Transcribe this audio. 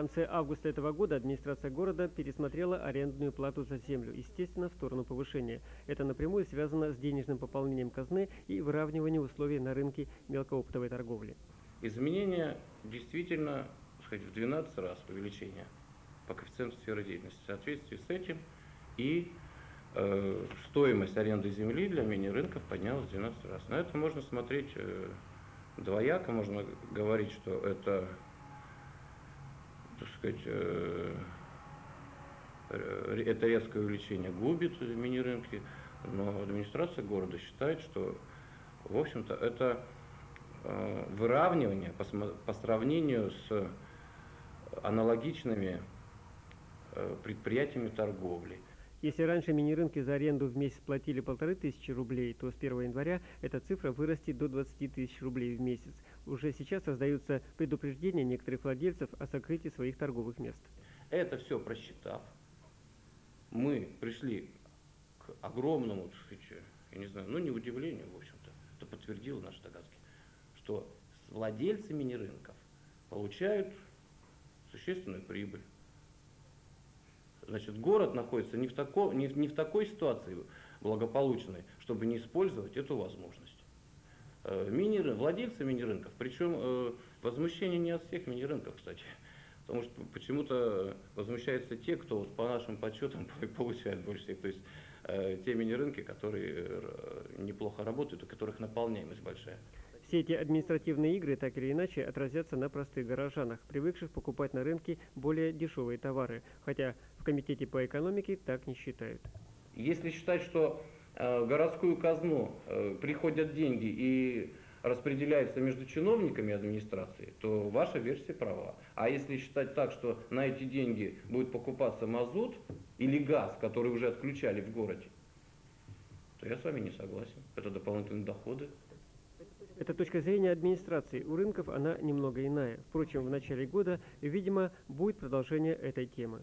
конце августа этого года администрация города пересмотрела арендную плату за землю, естественно, в сторону повышения. Это напрямую связано с денежным пополнением казны и выравниванием условий на рынке мелкооптовой торговли. Изменения действительно сказать, в 12 раз увеличение по коэффициенту сферы деятельности. В соответствии с этим и э, стоимость аренды земли для мини-рынков поднялась в 12 раз. На это можно смотреть э, двояко, можно говорить, что это, сказать, э, это резкое увеличение губит мини-рынки, но администрация города считает, что, в общем-то, это э, выравнивание по, по сравнению с аналогичными э, предприятиями торговли. Если раньше мини-рынки за аренду в месяц платили полторы тысячи рублей, то с 1 января эта цифра вырастет до 20 тысяч рублей в месяц. Уже сейчас раздаются предупреждения некоторых владельцев о сокрытии своих торговых мест. Это все просчитав, мы пришли к огромному, я не знаю, ну не удивлению, в общем-то, это подтвердило наши догадки, что владельцы мини-рынков получают существенную прибыль. Значит, город находится не в, тако, не, не в такой ситуации благополучной, чтобы не использовать эту возможность. Э, мини владельцы мини-рынков, причем э, возмущение не от всех мини-рынков, кстати, потому что почему-то возмущаются те, кто вот, по нашим подсчетам получает больше всех, то есть э, те мини-рынки, которые неплохо работают, у которых наполняемость большая. Все эти административные игры так или иначе отразятся на простых горожанах, привыкших покупать на рынке более дешевые товары, хотя в Комитете по экономике так не считают. Если считать, что э, городскую казну э, приходят деньги и распределяются между чиновниками администрации, то ваша версия права. А если считать так, что на эти деньги будет покупаться мазут или газ, который уже отключали в городе, то я с вами не согласен. Это дополнительные доходы. Это точка зрения администрации. У рынков она немного иная. Впрочем, в начале года, видимо, будет продолжение этой темы.